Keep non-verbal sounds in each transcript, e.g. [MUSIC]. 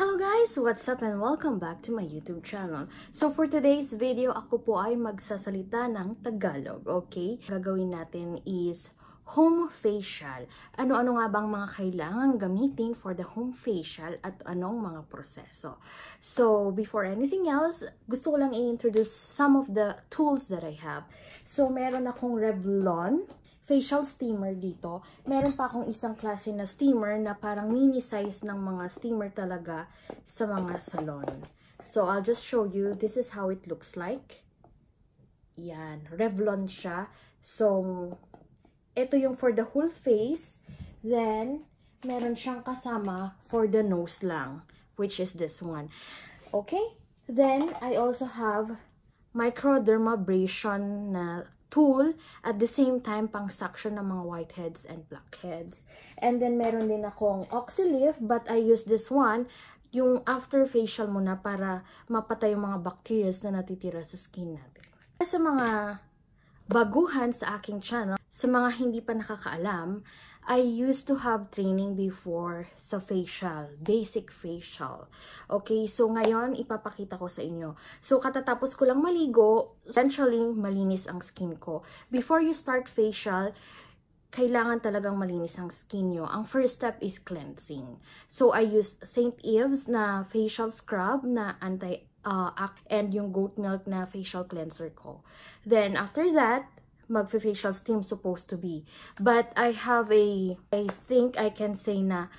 Hello guys! What's up and welcome back to my YouTube channel. So for today's video, ako po ay magsasalita ng Tagalog, okay? Gagawin natin is home facial. Ano-ano nga bang mga kailangan gamitin for the home facial at anong mga proseso. So before anything else, gusto ko lang i-introduce some of the tools that I have. So meron akong Revlon facial steamer dito. Meron pa akong isang klase na steamer na parang mini size ng mga steamer talaga sa mga salon. So, I'll just show you. This is how it looks like. Yan. Revlon siya. So, ito yung for the whole face. Then, meron siyang kasama for the nose lang. Which is this one. Okay? Then, I also have microdermabrasion na tool at the same time pang suction ng mga whiteheads and blackheads. And then meron din akong Oxyleaf but I use this one yung after facial muna para mapatay yung mga bacteria na natitira sa skin natin. Sa mga baguhan sa aking channel, sa mga hindi pa nakakaalam, I used to have training before sa facial, basic facial. Okay, so ngayon ipapakita ko sa inyo. So katatapos ko lang maligo, essentially malinis ang skin ko. Before you start facial, kailangan talagang malinis ang skin nyo. Ang first step is cleansing. So I use St. Ives na facial scrub na anti uh, and yung goat milk na facial cleanser ko. Then after that, magfa-facial steam supposed to be. But I have a, I think I can say na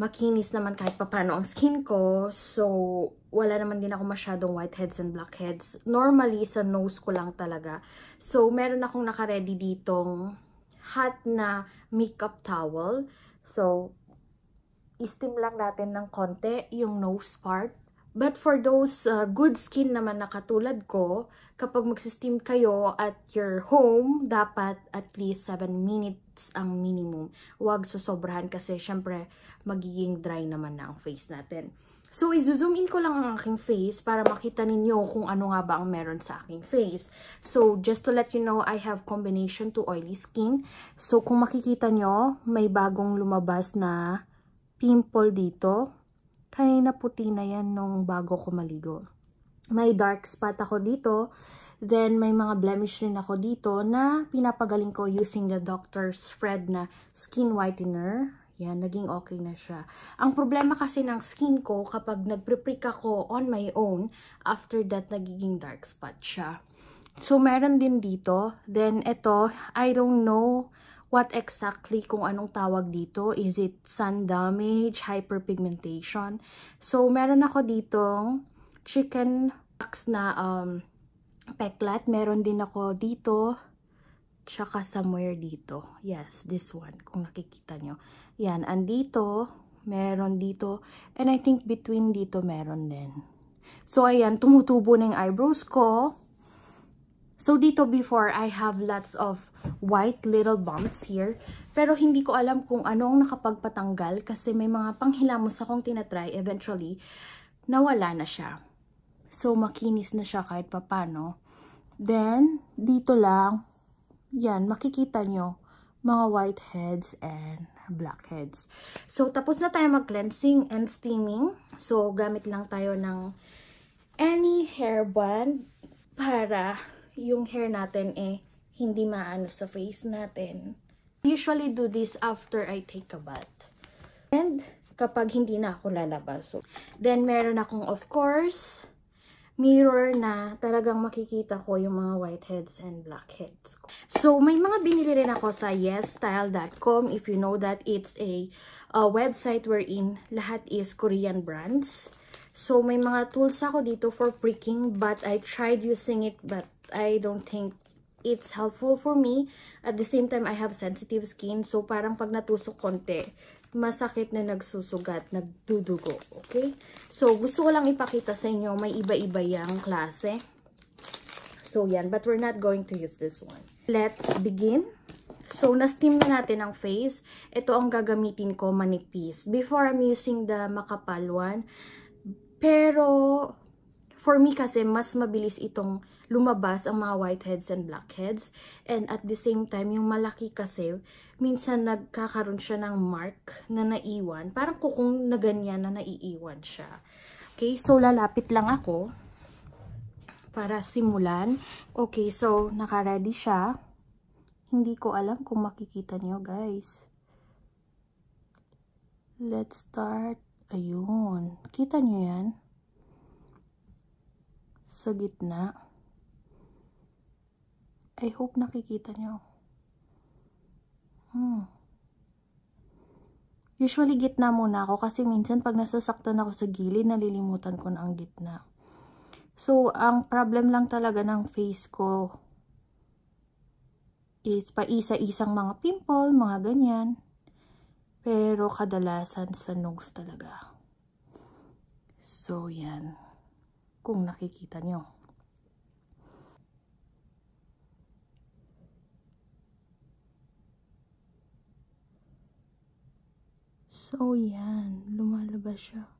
makinis naman kahit papano ang skin ko. So, wala naman din ako masyadong whiteheads and blackheads. Normally, sa nose ko lang talaga. So, meron akong naka-ready ditong hot na makeup towel. So, i-steam lang natin ng konti yung nose part. But for those uh, good skin naman na katulad ko, kapag magsisteam kayo at your home, dapat at least 7 minutes ang minimum. Huwag sosobrahan kasi syempre magiging dry naman na ang face natin. So, i-zoom in ko lang ang aking face para makita ninyo kung ano nga ba ang meron sa aking face. So, just to let you know, I have combination to oily skin. So, kung makikita nyo, may bagong lumabas na pimple dito Kanina puti na yan nung bago ko maligo. May dark spot ako dito. Then, may mga blemish rin ako dito na pinapagaling ko using the Doctor's Fred na skin whitener. Yan, naging okay na siya. Ang problema kasi ng skin ko, kapag nagpre-prick ako on my own, after that, nagiging dark spot siya. So, meron din dito. Then, ito, I don't know what exactly kung anong tawag dito. Is it sun damage, hyperpigmentation? So, meron ako ditong chicken box na um, peklat. Meron din ako dito. Tsaka somewhere dito. Yes, this one. Kung nakikita nyo. Yan, andito. Meron dito. And I think between dito meron din. So, ayan, tumutubo na yung eyebrows ko. So, dito before, I have lots of white little bumps here. Pero hindi ko alam kung anong nakapagpatanggal kasi may mga panghilamos akong tinatry. Eventually, nawala na siya. So, makinis na siya kahit papano. Then, dito lang, yan, makikita nyo, mga white heads and blackheads. So, tapos na tayo mag-cleansing and steaming. So, gamit lang tayo ng any hairband para yung hair natin eh hindi maano sa face natin. Usually do this after I take a bath. And kapag hindi na ako lalabas. So, then meron akong of course mirror na talagang makikita ko yung mga whiteheads and blackheads ko. So, may mga binili rin ako sa yesstyle.com. If you know that, it's a, a website wherein lahat is Korean brands. So, may mga tools ako dito for pricking but I tried using it but I don't think it's helpful for me. At the same time, I have sensitive skin. So, parang pag natusok konti, masakit na nagsusugat, nagdudugo. Okay? So, gusto ko lang ipakita sa inyo, may iba-iba yung klase. So, yan. But we're not going to use this one. Let's begin. So, na-steam na natin ang face. Ito ang gagamitin ko manipis. Before, I'm using the makapal one. Pero, For me kasi, mas mabilis itong lumabas ang mga whiteheads and blackheads. And at the same time, yung malaki kasi, minsan nagkakaroon siya ng mark na naiwan. Parang kukong na ganyan na naiiwan siya. Okay, so lalapit lang ako para simulan. Okay, so naka-ready siya. Hindi ko alam kung makikita niyo guys. Let's start. Ayun. Kita niyo yan? Sa gitna. I hope nakikita nyo. Hmm. Usually gitna muna ako kasi minsan pag nasasaktan ako sa gilid, nalilimutan ko na ang gitna. So, ang problem lang talaga ng face ko is paisa-isang mga pimple, mga ganyan. Pero kadalasan sa nose talaga. So, yan kung nakikita nyo. So, yan. Lumalabas siya.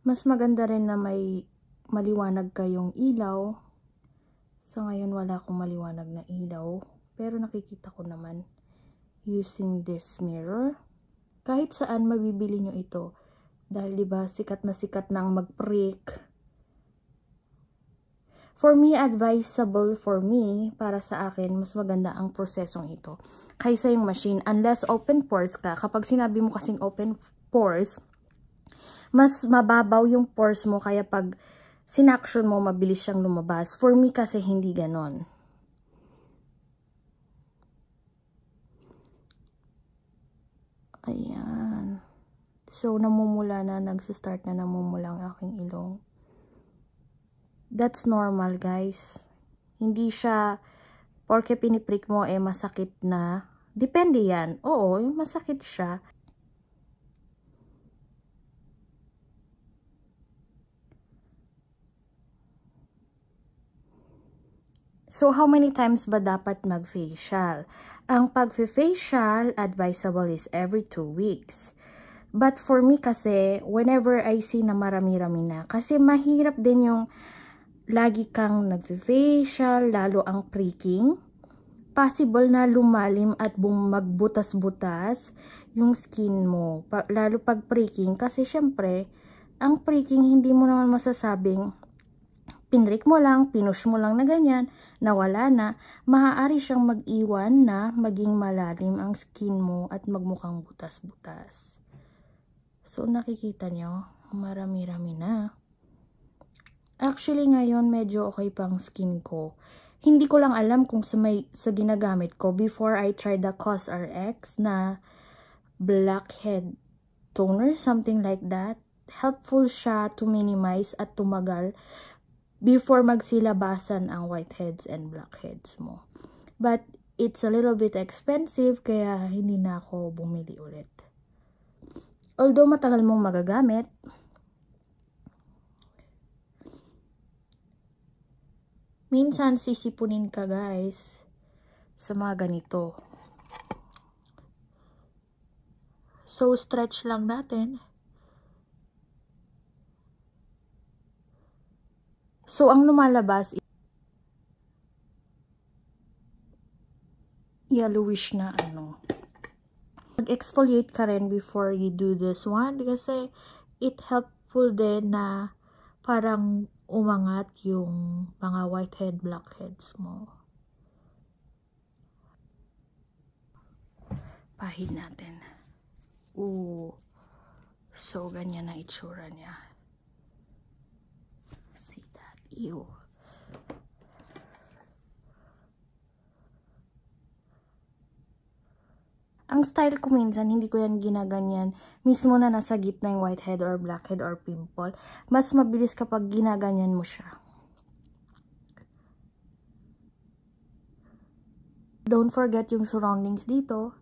Mas maganda rin na may maliwanag kayong ilaw. Sa ngayon, wala akong maliwanag na ilaw. Pero nakikita ko naman using this mirror. Kahit saan mabibili nyo ito. Dahil 'di ba sikat na sikat nang mag-prick. For me, advisable for me, para sa akin, mas maganda ang prosesong ito. Kaysa yung machine, unless open pores ka, kapag sinabi mo kasing open pores, mas mababaw yung pores mo, kaya pag sinaction mo, mabilis siyang lumabas. For me kasi, hindi ganon. Ayan. So, namumula na, nagsistart na namumula ang aking ilong. That's normal, guys. Hindi siya, porke piniprick mo, eh, masakit na. Depende yan. Oo, masakit siya. So, how many times ba dapat mag-facial? Ang pag-facial, advisable is every 2 weeks. But for me kasi, whenever I see na marami-rami na, kasi mahirap din yung lagi kang nag-facial, lalo ang pricking. Possible na lumalim at magbutas-butas yung skin mo. Pa lalo pag pricking, kasi syempre, ang pricking hindi mo naman masasabing pinrik mo lang, pinush mo lang na ganyan, nawala na, maaari siyang mag-iwan na maging malalim ang skin mo at magmukhang butas-butas. So, nakikita nyo, marami-rami na. Actually, ngayon, medyo okay pang skin ko. Hindi ko lang alam kung sa, may, sa ginagamit ko before I tried the COSRX na blackhead toner, something like that. Helpful siya to minimize at tumagal before magsilabasan ang whiteheads and blackheads mo. But, it's a little bit expensive, kaya hindi na ako bumili ulit. Although matagal mong magagamit, minsan sisipunin ka guys sa mga ganito. So, stretch lang natin. So, ang lumalabas yellowish na ano mag-exfoliate ka rin before you do this one kasi it helpful din na parang umangat yung mga whitehead blackheads mo. Pahid natin. Ooh. So, ganyan na itsura niya. See that? Ew. Ang style ko minsan, hindi ko yan ginaganyan. Mismo na nasa gitna yung whitehead or blackhead or pimple. Mas mabilis kapag ginaganyan mo siya. Don't forget yung surroundings dito.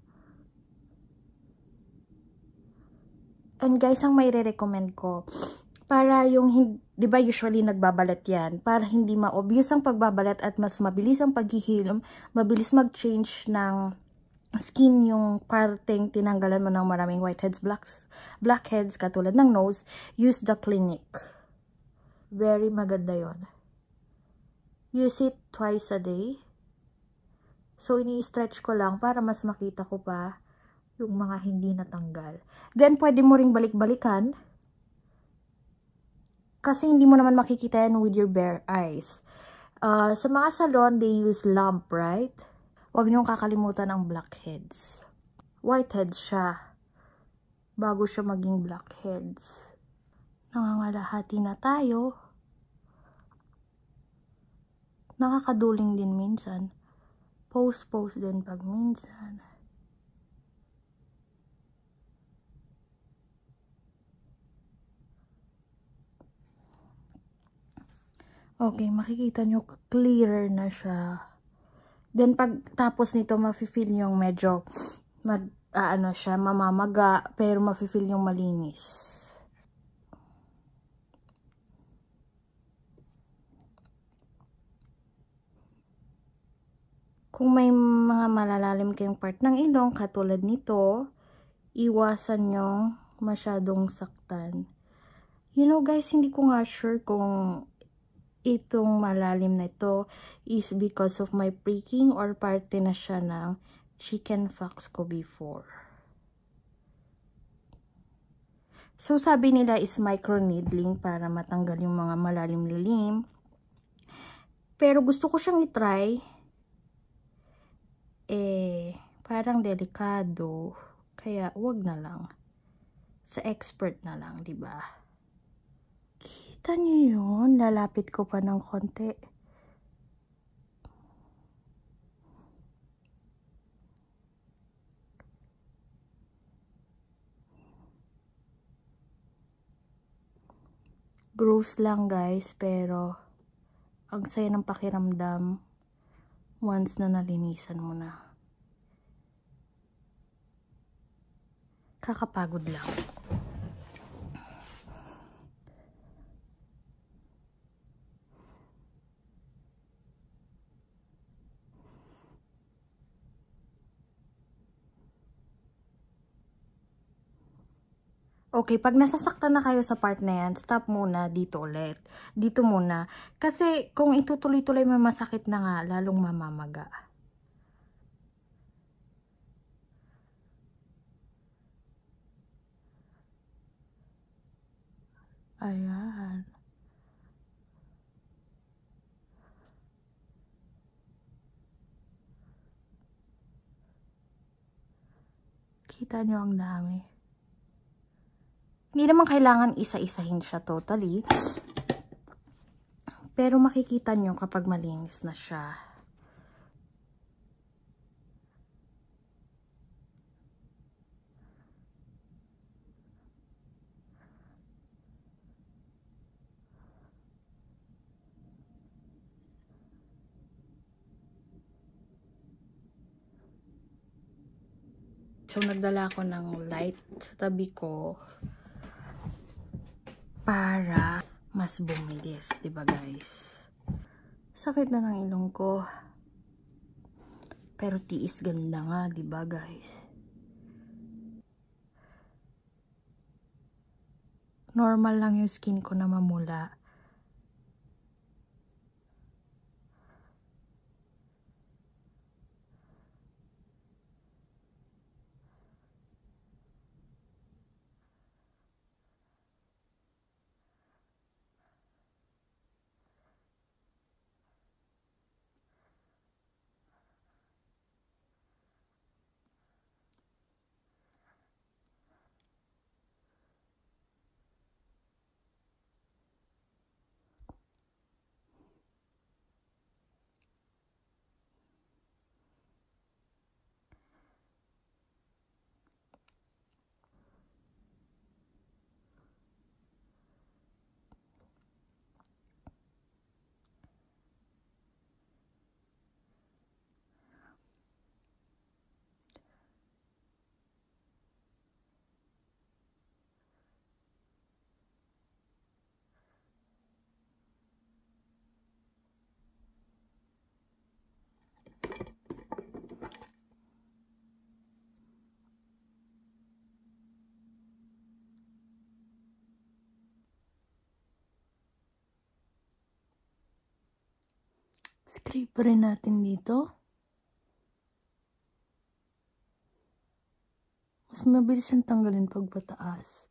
And guys, ang may re-recommend ko, para yung, di ba usually nagbabalat yan, para hindi ma-obvious ang pagbabalat at mas mabilis ang paghihilom, mabilis mag-change ng skin yung parteng tinanggalan mo ng maraming whiteheads, blacks, blackheads, katulad ng nose, use the Clinique. Very maganda yon. Use it twice a day. So, ini-stretch ko lang para mas makita ko pa yung mga hindi natanggal. Then, pwede mo ring balik-balikan. Kasi hindi mo naman makikita yan with your bare eyes. Uh, sa mga salon, they use lamp, right? Huwag niyong kakalimutan ang blackheads. Whiteheads siya. Bago siya maging blackheads. Nangangalahati na tayo. Nakakaduling din minsan. Post-post din pag minsan. Okay, makikita nyo clearer na siya. Then, pag tapos nito, mafe-feel yung medyo, mag, uh, ano siya, mamamaga, pero mafe-feel yung malinis. Kung may mga malalalim kayong part ng ilong, katulad nito, iwasan nyo masyadong saktan. You know guys, hindi ko nga sure kung itong malalim na ito is because of my pricking or parte na siya ng chicken fox ko before. So, sabi nila is micro needling para matanggal yung mga malalim-lilim. Pero gusto ko siyang itry. Eh, parang delikado. Kaya, wag na lang. Sa expert na lang, ba? Kita niyo yun? Lalapit ko pa ng konti. Gross lang guys, pero ang saya ng pakiramdam once na nalinisan mo na. Kakapagod lang. Okay, pag nasasaktan na kayo sa part na yan, stop muna dito ulit. Dito muna. Kasi kung itutuloy-tuloy may masakit na nga, lalong mamamaga. Ayan. Kita nyo ang dami. Hindi naman kailangan isa-isahin siya totally. Pero makikita nyo kapag malinis na siya. So, nagdala ako ng light sa tabi ko para mas bumilis, 'di ba guys? Sakit na ng ilong ko. Pero tiis ganda nga, 'di ba guys? Normal lang yung skin ko na mamula. Try pa rin natin dito. Mas mabilis siyang tanggalin pag pataas.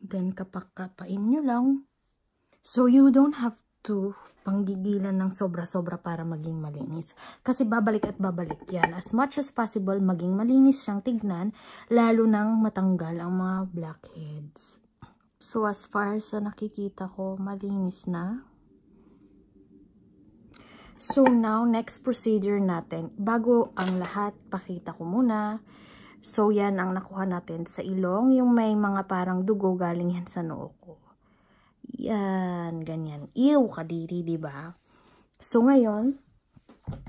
Then, kapak-kapain nyo lang. So, you don't have to panggigilan ng sobra-sobra para maging malinis. Kasi babalik at babalik yan. As much as possible, maging malinis siyang tignan, lalo nang matanggal ang mga blackheads. So, as far sa nakikita ko, malinis na. So, now, next procedure natin. Bago ang lahat, pakita ko muna. So, yan ang nakuha natin sa ilong. Yung may mga parang dugo galing yan sa noo ko. Yan, ganyan. Ew, kadiri, di ba? So, ngayon,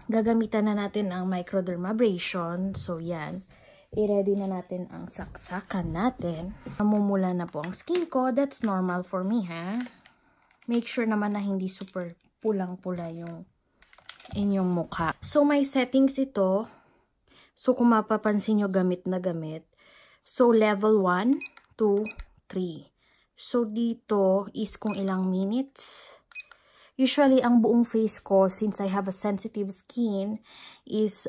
gagamitan na natin ang microdermabrasion. So, yan. I-ready na natin ang saksakan natin. Namumula na po ang skin ko. That's normal for me, ha? Make sure naman na hindi super pulang-pula yung inyong mukha. So, may settings ito. So, kung mapapansin nyo, gamit na gamit. So, level 1, 2, 3. So, dito is kung ilang minutes. Usually, ang buong face ko, since I have a sensitive skin, is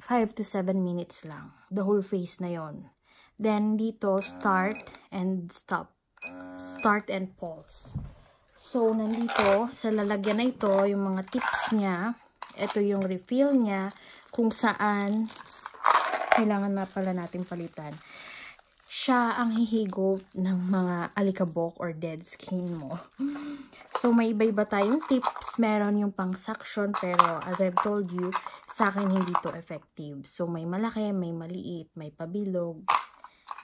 5 to 7 minutes lang. The whole face na yon. Then, dito, start and stop. Start and pause. So, nandito, sa lalagyan na ito, yung mga tips niya, ito yung refill niya, kung saan kailangan na pala natin palitan siya ang hihigop ng mga alikabok or dead skin mo. So, may iba-iba tayong tips. Meron yung pang suction, pero as I've told you, sa akin hindi to effective. So, may malaki, may maliit, may pabilog.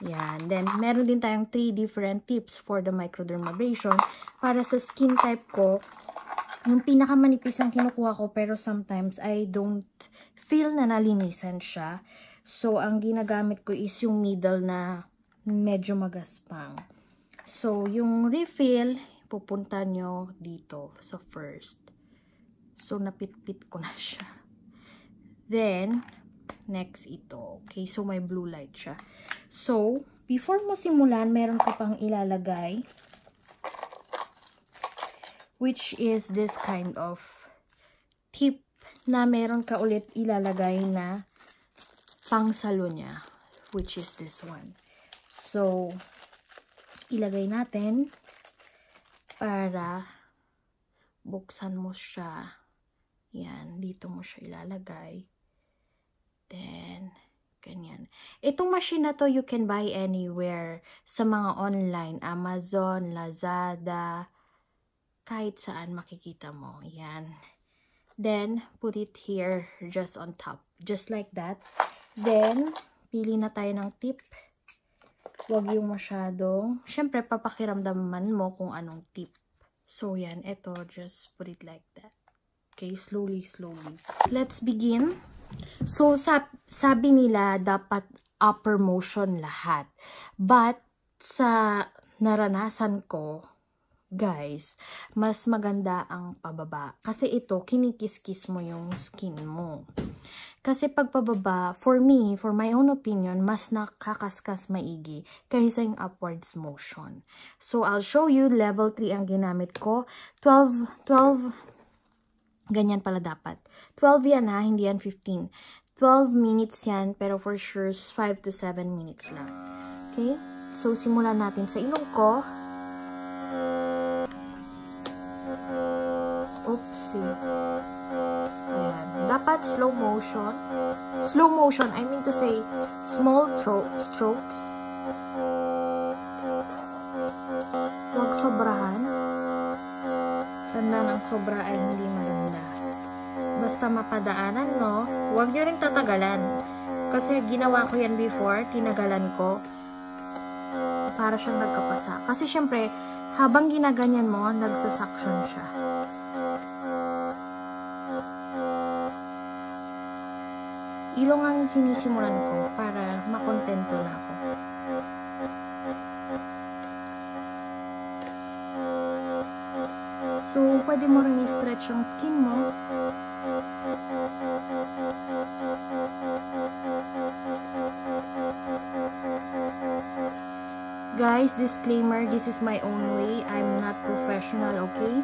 Yan. Then, meron din tayong 3 different tips for the microdermabrasion. Para sa skin type ko, yung pinakamanipis ang kinukuha ko, pero sometimes I don't feel na nalinisan siya. So, ang ginagamit ko is yung needle na medyo magaspang. So, yung refill, pupunta nyo dito sa first. So, napitpit ko na siya. Then, next ito. Okay, so may blue light siya. So, before mo simulan, meron ka pang ilalagay which is this kind of tip na meron ka ulit ilalagay na pangsalo niya which is this one. So, ilagay natin para buksan mo siya. Yan, dito mo siya ilalagay. Then, ganyan. Itong machine na to, you can buy anywhere. Sa mga online, Amazon, Lazada, kahit saan makikita mo. Yan. Then, put it here, just on top. Just like that. Then, pili na tayo ng tip. Huwag yung masyadong, syempre papakiramdaman mo kung anong tip. So yan, ito, just put it like that. Okay, slowly, slowly. Let's begin. So, sab sabi nila, dapat upper motion lahat. But, sa naranasan ko, guys, mas maganda ang pababa. Kasi ito, kinikis-kis mo yung skin mo. Kasi pag pababa, for me, for my own opinion, mas nakakaskas maigi kaysa yung upwards motion. So, I'll show you, level 3 ang ginamit ko. 12, 12, ganyan pala dapat. 12 yan ha, hindi yan 15. 12 minutes yan, pero for sure, 5 to 7 minutes lang. Okay? So, simulan natin sa ilong ko. Oopsie dapat slow motion. Slow motion, I mean to say, small strokes. Huwag sobrahan. Tanda ng sobra ay hindi maganda. Basta mapadaanan, no? Huwag nyo rin tatagalan. Kasi ginawa ko yan before, tinagalan ko. Para siyang nagkapasa. Kasi syempre, habang ginaganyan mo, nagsasuction siya. Ilong ang sinisimulan ko para makontento na ako. So, pwede mo rin i-stretch yung skin mo. Guys, disclaimer, this is my own way. I'm not professional, okay?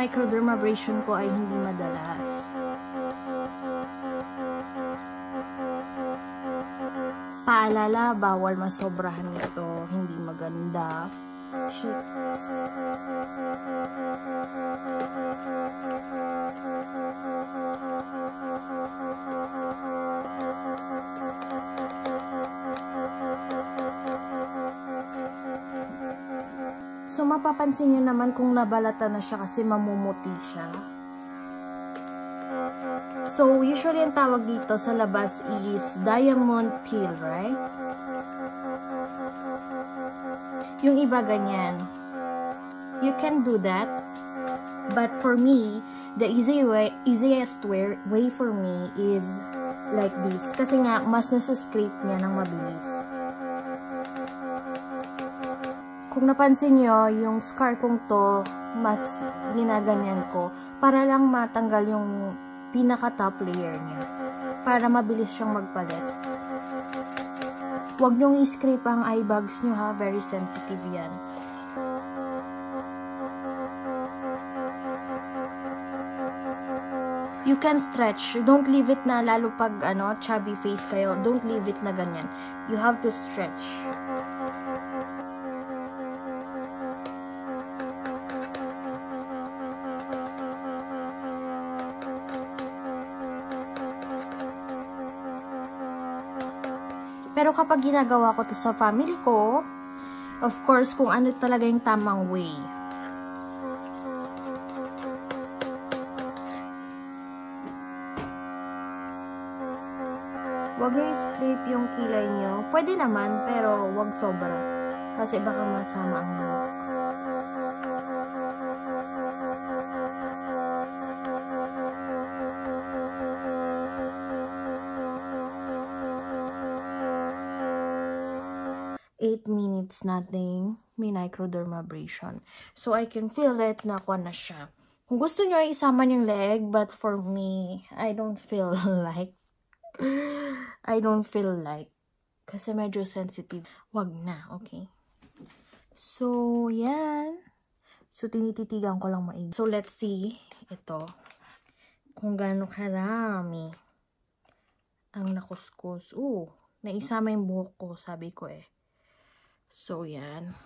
Pagma-microdermabrasion ko ay hindi madalas. Paalala, bawal masobrahan nito. Hindi maganda. Shit. So, mapapansin nyo naman kung nabalata na siya kasi mamumuti siya. So, usually ang tawag dito sa labas is diamond peel, right? Yung iba ganyan. You can do that. But for me, the easy way, easiest way, way for me is like this. Kasi nga, mas nasa-scrape niya ng mabilis. Kung napansin nyo, yung scar kong to, mas ginaganyan ko para lang matanggal yung pinaka-top layer niya. Para mabilis siyang magpalit. Huwag nyong i-scrape ang eye bags nyo ha. Very sensitive yan. You can stretch. Don't leave it na lalo pag ano, chubby face kayo. Don't leave it na ganyan. You have to stretch. Pero kapag ginagawa ko to sa family ko, of course, kung ano talaga yung tamang way. Huwag nyo scrape yung kilay nyo. Pwede naman, pero huwag sobra. Kasi baka masama ang buhok. minutes nating microdermabrasion. So, I can feel it na ako na siya. Kung gusto nyo, isama yung leg. But for me, I don't feel [LAUGHS] like. I don't feel like. Kasi medyo sensitive. Wag na, okay? So, yan. So, tinititigan ko lang maig. So, let's see. Ito. Kung gaano karami ang nakuskus. Oo, naisama yung buhok ko, sabi ko eh. So, yan.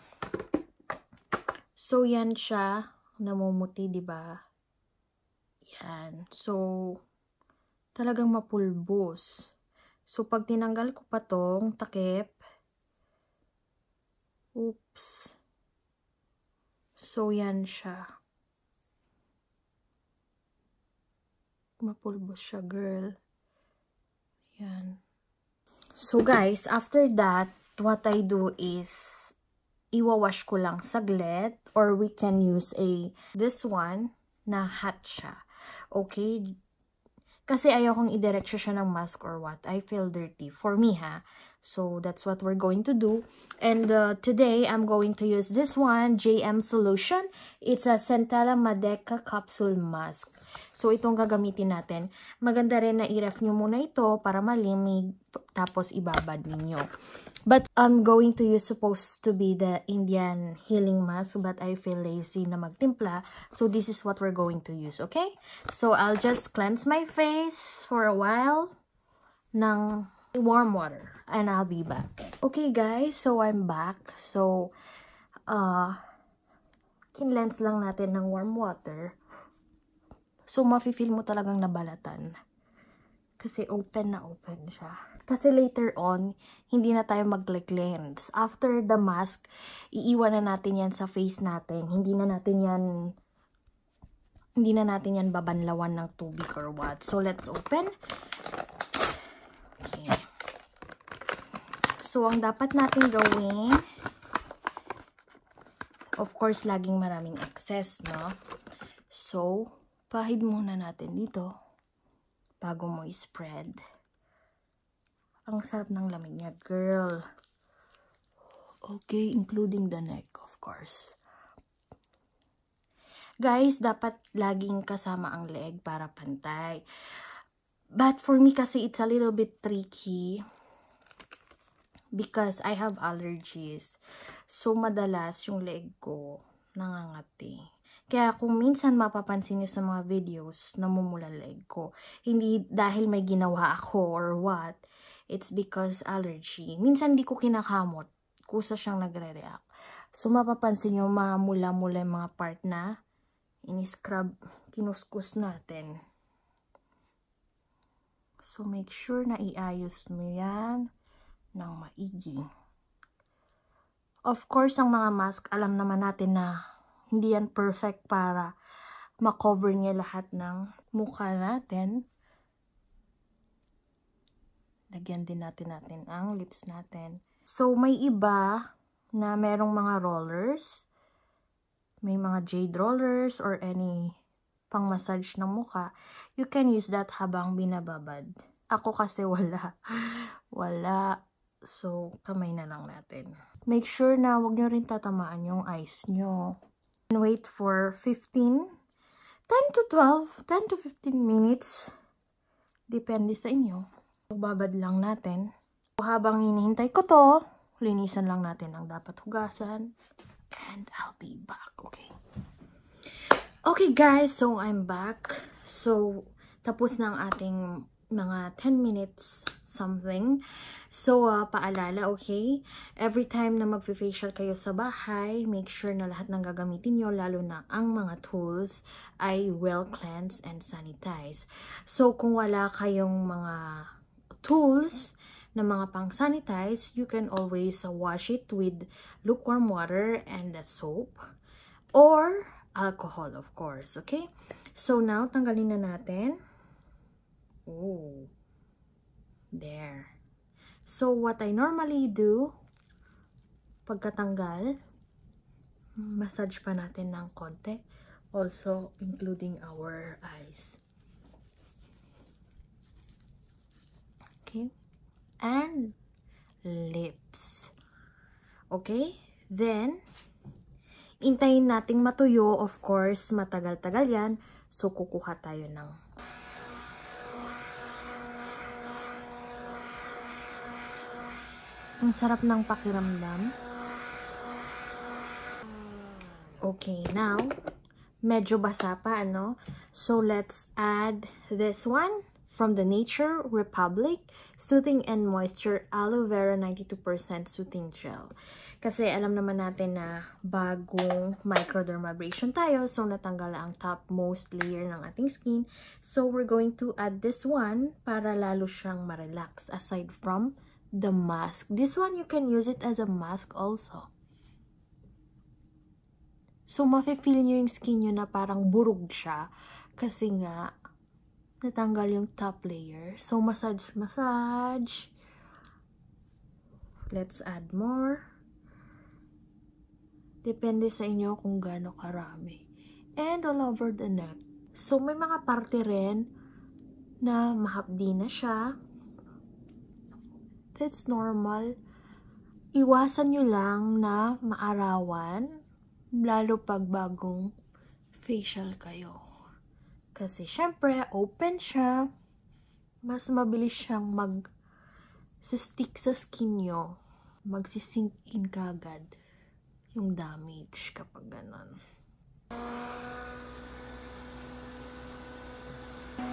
So, yan siya. Namumuti, ba? Yan. So, talagang mapulbos. So, pag tinanggal ko pa tong takip, oops. So, yan siya. Mapulbos siya, girl. Yan. So, guys, after that, what I do is iwawash ko lang saglit or we can use a this one na hot siya. Okay? Kasi ayokong idiretso siya ng mask or what. I feel dirty. For me ha. So, that's what we're going to do. And uh, today, I'm going to use this one, JM Solution. It's a Centella Madeca Capsule Mask. So, itong gagamitin natin. Maganda rin na i-ref nyo muna ito para malimig, tapos ibabad ninyo. But I'm going to use supposed to be the Indian healing mask, but I feel lazy na magtimpla. So, this is what we're going to use, okay? So, I'll just cleanse my face for a while ng warm water and I'll be back. Okay guys, so I'm back. So, uh, kinlens lang natin ng warm water. So, mafe-feel mo talagang nabalatan. Kasi open na open siya. Kasi later on, hindi na tayo mag-cleanse. After the mask, iiwan na natin yan sa face natin. Hindi na natin yan hindi na natin yan babanlawan ng tubig or what. So, let's open. So, ang dapat natin gawin, of course, laging maraming excess, no? So, pahid muna natin dito bago mo i-spread. Ang sarap ng lamig niya, girl. Okay, including the neck, of course. Guys, dapat laging kasama ang leg para pantay. But for me kasi it's a little bit tricky because I have allergies. So, madalas yung leg ko nangangati. Kaya kung minsan mapapansin nyo sa mga videos, namumula leg ko. Hindi dahil may ginawa ako or what. It's because allergy. Minsan di ko kinakamot. Kusa siyang nagre-react. So, mapapansin nyo, mamula-mula yung mga part na ini-scrub, kinuskus natin. So, make sure na iayos mo yan ng maigi. Of course, ang mga mask, alam naman natin na hindi yan perfect para makover niya lahat ng mukha natin. Lagyan din natin natin ang lips natin. So, may iba na merong mga rollers. May mga jade rollers or any pang massage ng mukha. You can use that habang binababad. Ako kasi wala. [LAUGHS] Wala. So, kamay na lang natin. Make sure na wag nyo rin tatamaan yung eyes nyo. And wait for 15, 10 to 12, 10 to 15 minutes. Depende sa inyo. Babad lang natin. So, habang hinihintay ko to, linisan lang natin ang dapat hugasan. And I'll be back, okay? Okay guys, so I'm back. So, tapos na ang ating mga 10 minutes something. So, uh, paalala, okay? Every time na mag-facial kayo sa bahay, make sure na lahat ng gagamitin nyo, lalo na ang mga tools, ay well cleansed and sanitized. So, kung wala kayong mga tools na mga pang-sanitize, you can always uh, wash it with lukewarm water and the soap or alcohol, of course. Okay? So, now, tanggalin na natin. Oh. There. So, what I normally do, pagkatanggal, massage pa natin ng konti. Also, including our eyes. Okay? And lips. Okay? Then, intayin nating matuyo. Of course, matagal-tagal yan. So, kukuha tayo ng Ang sarap ng pakiramdam. Okay, now, medyo basa pa, ano? So, let's add this one from the Nature Republic Soothing and Moisture Aloe Vera 92% Soothing Gel. Kasi alam naman natin na bagong microdermabrasion tayo. So, natanggal ang topmost layer ng ating skin. So, we're going to add this one para lalo siyang ma-relax aside from the mask. This one, you can use it as a mask also. So, mafe-feel nyo yung skin nyo na parang burog siya. Kasi nga, natanggal yung top layer. So, massage, massage. Let's add more. Depende sa inyo kung gaano karami. And all over the neck. So, may mga parte rin na mahapdi na siya. That's normal. Iwasan nyo lang na maarawan, lalo pag bagong facial kayo. Kasi syempre, open siya. Mas mabilis siyang mag stick sa skin nyo. Magsisink in kagad yung damage kapag ganon.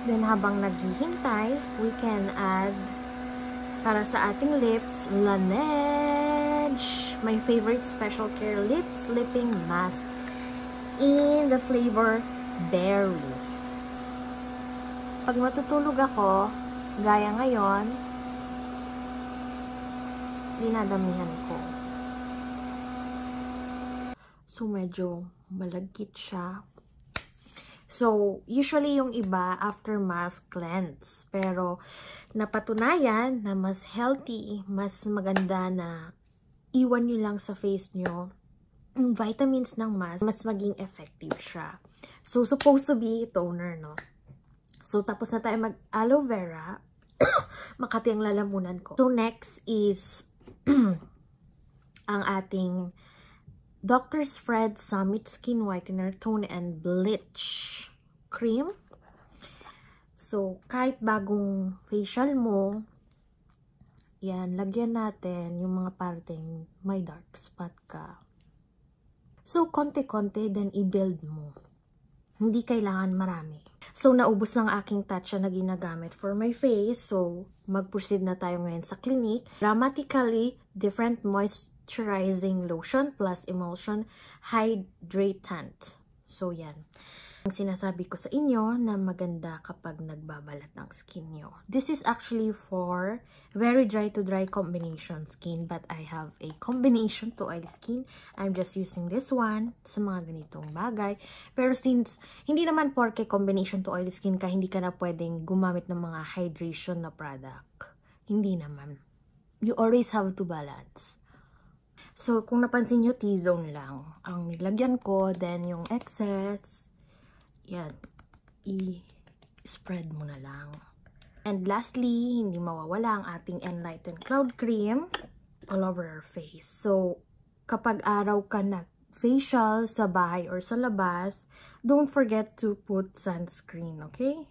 Then habang naghihintay, we can add para sa ating lips, Laneige. My favorite special care lip sleeping mask in the flavor berry. Pag matutulog ako, gaya ngayon, dinadamihan ko. So, medyo malagkit siya. So, usually yung iba, after mask, cleanse. Pero, napatunayan na mas healthy, mas maganda na iwan nyo lang sa face nyo yung vitamins ng mask, mas maging effective siya. So, supposed to be toner, no? So, tapos na tayo mag aloe vera. [COUGHS] Makati ang lalamunan ko. So, next is [CLEARS THROAT] ang ating Dr. Fred Summit Skin Whitener Tone and Bleach Cream. So, kahit bagong facial mo, yan, lagyan natin yung mga parteng may dark spot ka. So, konti-konti, then i-build mo. Hindi kailangan marami. So, naubos lang aking touch na ginagamit for my face. So, mag-proceed na tayo ngayon sa clinic. Dramatically, different moisturizing lotion plus emulsion hydratant. So, yan. Ang sinasabi ko sa inyo na maganda kapag nagbabalat ng skin nyo. This is actually for very dry to dry combination skin but I have a combination to oil skin. I'm just using this one sa mga ganitong bagay. Pero since hindi naman porke combination to oil skin ka, hindi ka na pwedeng gumamit ng mga hydration na product. Hindi naman. You always have to balance. So, kung napansin nyo, T-zone lang. Ang nilagyan ko, then yung excess, yan, i-spread mo na lang. And lastly, hindi mawawala ang ating Enlighten Cloud Cream all over our face. So, kapag araw ka nag-facial sa bahay or sa labas, don't forget to put sunscreen, okay?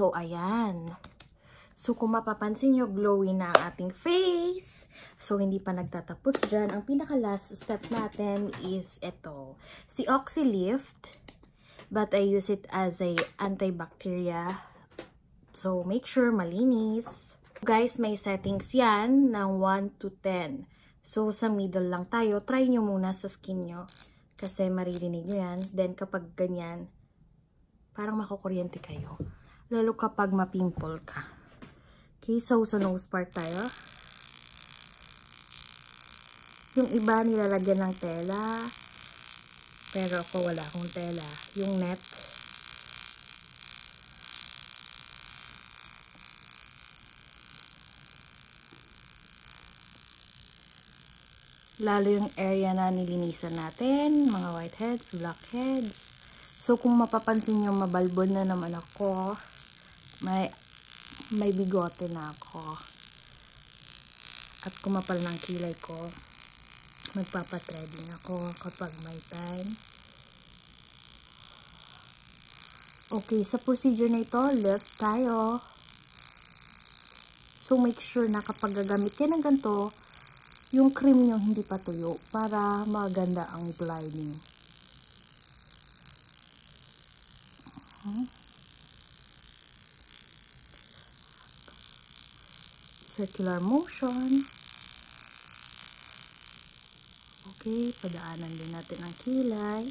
So, ayan. So, kung mapapansin nyo, glowy na ating face. So, hindi pa nagtatapos dyan. Ang pinaka-last step natin is ito. Si Oxylift. But I use it as a antibacteria. So, make sure malinis. Guys, may settings yan ng 1 to 10. So, sa middle lang tayo. Try nyo muna sa skin nyo. Kasi maririnig nyo yan. Then, kapag ganyan, parang makukuryente kayo. Lalo kapag mapimple ka. Okay, so sa nose part tayo. Yung iba nilalagyan ng tela. Pero ako wala akong tela. Yung net. Lalo yung area na nilinisan natin. Mga whiteheads, blackheads. So kung mapapansin nyo, mabalbon na naman ako may may bigote na ako. At kumapal ng kilay ko magpapatreading ako kapag may time. Okay sa procedure na ito left tayo. So make sure na kapag gagamit kayo ng ganito yung cream nyo hindi pa tuyo para maganda ang gliding uh circular motion. Okay, padaanan din natin ang kilay.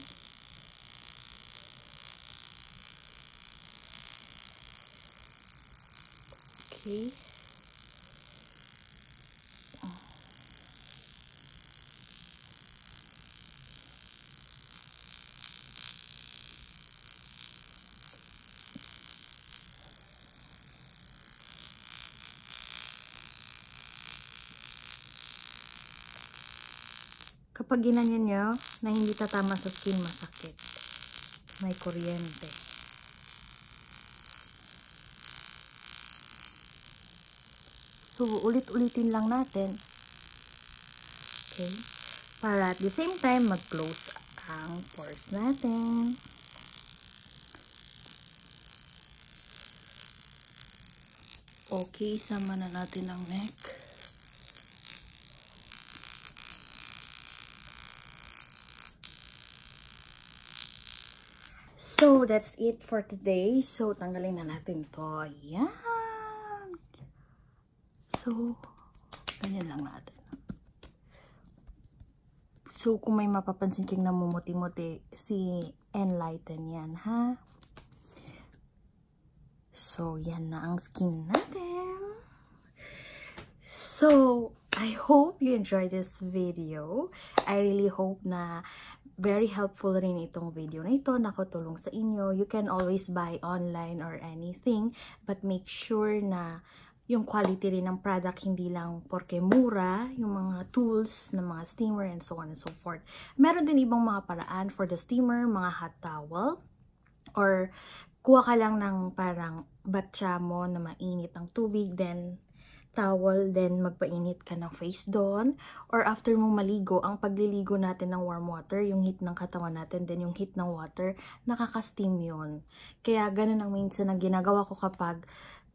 Okay. Kapag ginanyan nyo, na hindi tatama sa skin, masakit. May kuryente. So, ulit-ulitin lang natin. Okay? Para at the same time, mag-close ang pores natin. Okay, sama na natin ang neck. So, that's it for today. So, tanggalin na natin to. Yan. So, ganyan lang natin. So, kung may mapapansin kang namumuti-muti, si Enlighten yan, ha? So, yan na ang skin natin. So, I hope you enjoyed this video. I really hope na very helpful rin itong video na ito, nakatulong sa inyo. You can always buy online or anything, but make sure na yung quality rin ng product, hindi lang porke mura, yung mga tools ng mga steamer and so on and so forth. Meron din ibang mga paraan for the steamer, mga hot towel, or kuha ka lang ng parang batya mo na mainit ang tubig, then towel, then magpainit ka ng face doon. Or after mo maligo, ang pagliligo natin ng warm water, yung heat ng katawan natin, then yung heat ng water, nakaka-steam yun. Kaya ganun ang minsan ang ginagawa ko kapag,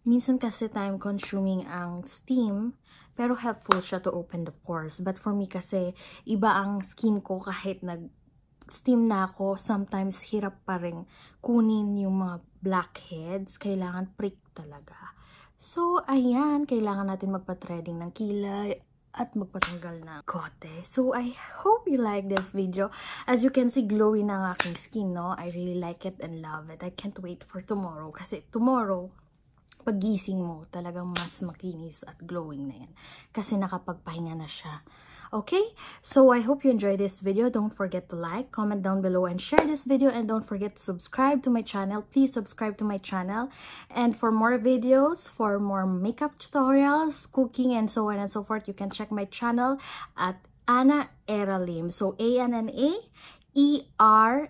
minsan kasi time consuming ang steam, pero helpful siya to open the pores. But for me kasi, iba ang skin ko kahit nag steam na ako, sometimes hirap pa rin kunin yung mga blackheads. Kailangan prick talaga. So, ayan, kailangan natin magpa-threading ng kilay at magpatanggal ng kote. So, I hope you like this video. As you can see, glowy na ang aking skin, no? I really like it and love it. I can't wait for tomorrow. Kasi tomorrow, pagising mo, talagang mas makinis at glowing na yan. Kasi nakapagpahinga na siya. Okay? So, I hope you enjoyed this video. Don't forget to like, comment down below, and share this video. And don't forget to subscribe to my channel. Please subscribe to my channel. And for more videos, for more makeup tutorials, cooking, and so on and so forth, you can check my channel at Anna Eralim. So, A-N-N-A E-R-A-L-L-I-M.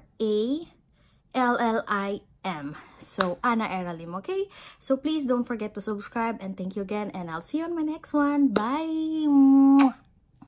So, Anna Eralim, okay? So, please don't forget to subscribe and thank you again and I'll see you on my next one. Bye!